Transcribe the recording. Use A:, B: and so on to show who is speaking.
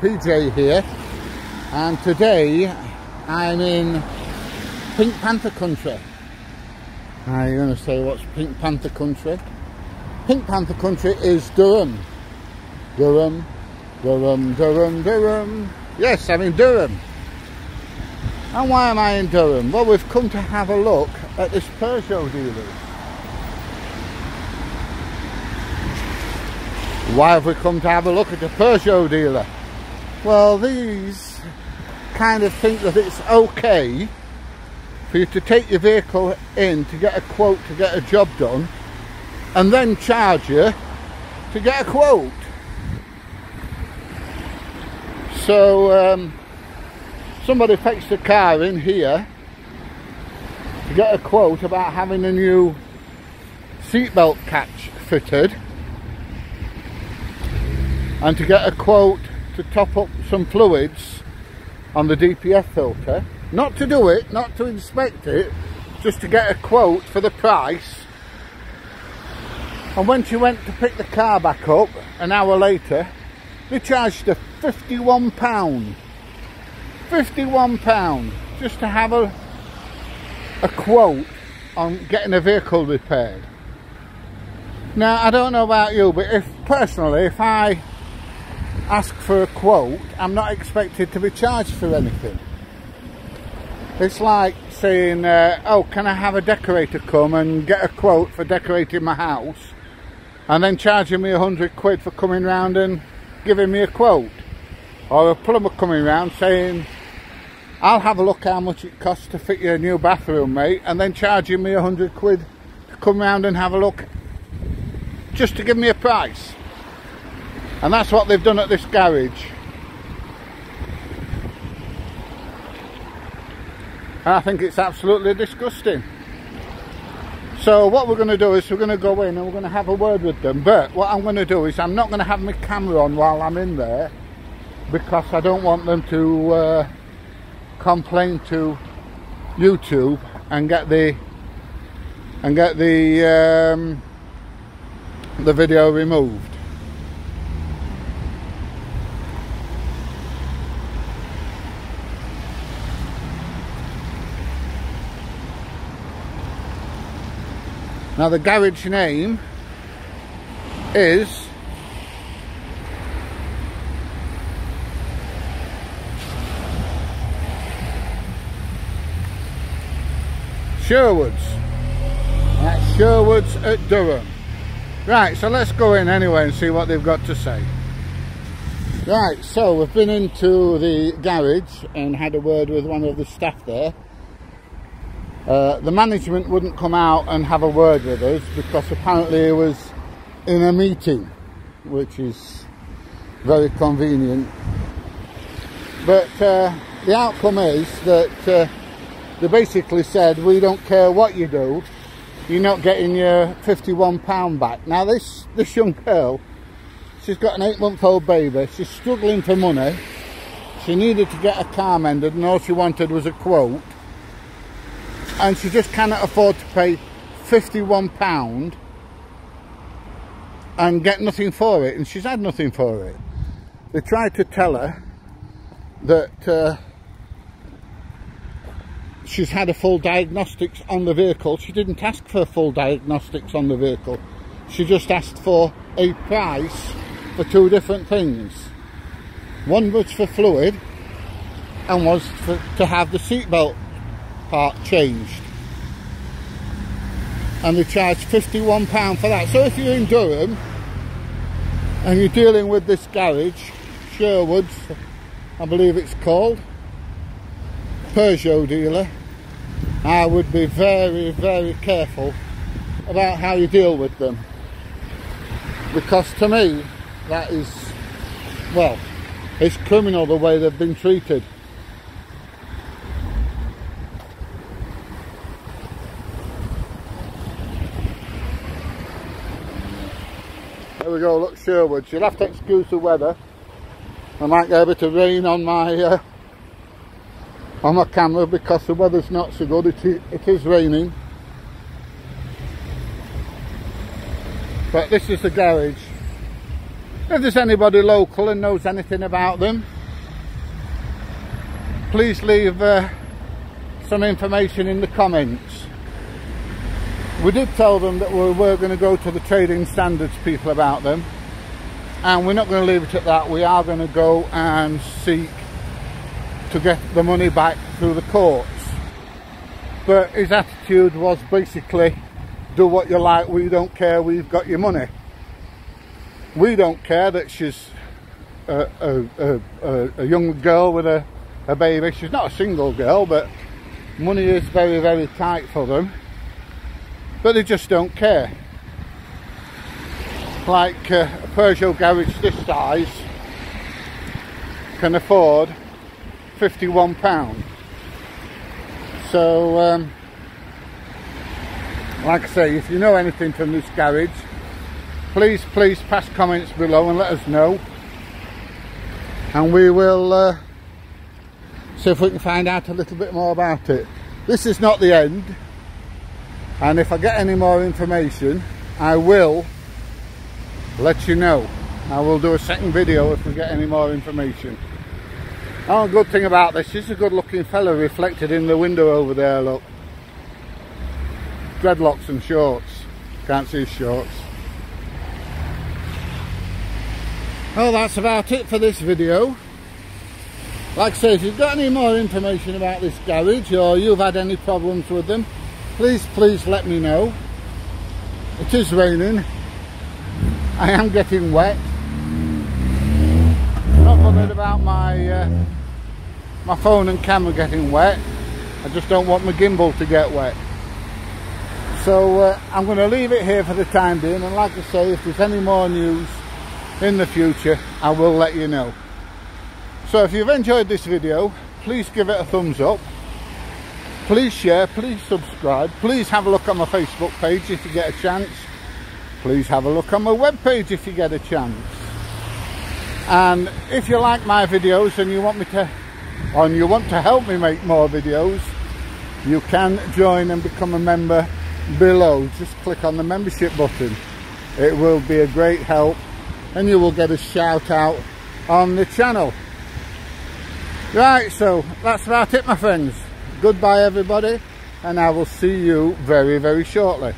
A: PJ here and today I'm in Pink Panther country. Now you're going to say what's Pink Panther country? Pink Panther country is Durham. Durham, Durham, Durham, Durham. Yes, I'm in Durham. And why am I in Durham? Well, we've come to have a look at this Peugeot dealer. Why have we come to have a look at the Peugeot dealer? Well, these kind of think that it's okay for you to take your vehicle in to get a quote to get a job done and then charge you to get a quote. So um, somebody fetched a car in here to get a quote about having a new seatbelt catch fitted and to get a quote to top up some fluids on the DPF filter. Not to do it, not to inspect it, just to get a quote for the price. And when she went to pick the car back up, an hour later, they charged her £51. £51 just to have a, a quote on getting a vehicle repaired. Now, I don't know about you, but if personally, if I ask for a quote, I'm not expected to be charged for anything. It's like saying, uh, oh, can I have a decorator come and get a quote for decorating my house and then charging me a hundred quid for coming round and giving me a quote. Or a plumber coming round saying, I'll have a look how much it costs to fit your new bathroom, mate, and then charging me a hundred quid to come round and have a look just to give me a price. And that's what they've done at this garage. And I think it's absolutely disgusting. So what we're going to do is we're going to go in and we're going to have a word with them. But what I'm going to do is I'm not going to have my camera on while I'm in there because I don't want them to uh, complain to YouTube and get the and get the um, the video removed. Now the garage name is Sherwood's. That's Sherwood's at Durham. Right, so let's go in anyway and see what they've got to say. Right, so we've been into the garage and had a word with one of the staff there. Uh, the management wouldn't come out and have a word with us because apparently he was in a meeting, which is very convenient. But uh, the outcome is that uh, they basically said, we don't care what you do, you're not getting your £51 back. Now this, this young girl, she's got an eight month old baby, she's struggling for money, she needed to get a car mended and all she wanted was a quote and she just cannot afford to pay 51 pound and get nothing for it and she's had nothing for it. They tried to tell her that uh, she's had a full diagnostics on the vehicle. She didn't ask for a full diagnostics on the vehicle. She just asked for a price for two different things. One was for fluid and was for, to have the seatbelt part changed. And they charge 51 pound for that. So if you're in Durham and you're dealing with this garage Sherwood's I believe it's called Peugeot dealer I would be very very careful about how you deal with them. Because to me that is well it's criminal the way they've been treated We go, look Sherwood. You'll have to excuse the weather. I might get a bit of rain on my uh, on my camera because the weather's not so good. It is, it is raining. But this is the garage. If there's anybody local and knows anything about them, please leave uh, some information in the comments. We did tell them that we were going to go to the trading standards people about them and we're not going to leave it at that. We are going to go and seek to get the money back through the courts. But his attitude was basically do what you like, we don't care, we've got your money. We don't care that she's a, a, a, a young girl with a, a baby. She's not a single girl, but money is very, very tight for them. But they just don't care. Like uh, a Peugeot garage this size can afford £51. So, um, like I say, if you know anything from this garage, please, please pass comments below and let us know. And we will uh, see if we can find out a little bit more about it. This is not the end. And if I get any more information, I will let you know. I will do a second video if we get any more information. Oh, good thing about this, is a good looking fella reflected in the window over there, look. Dreadlocks and shorts. Can't see his shorts. Well, that's about it for this video. Like I say, if you've got any more information about this garage or you've had any problems with them, please, please let me know. It is raining. I am getting wet. Not bothered about my uh, my phone and camera getting wet. I just don't want my gimbal to get wet. So uh, I'm going to leave it here for the time being and like I say if there's any more news in the future I will let you know. So if you've enjoyed this video please give it a thumbs up. Please share, please subscribe, please have a look on my Facebook page if you get a chance. Please have a look on my webpage if you get a chance. And if you like my videos and you want me to, and you want to help me make more videos, you can join and become a member below. Just click on the membership button. It will be a great help and you will get a shout out on the channel. Right, so that's about it, my friends. Goodbye, everybody, and I will see you very, very shortly.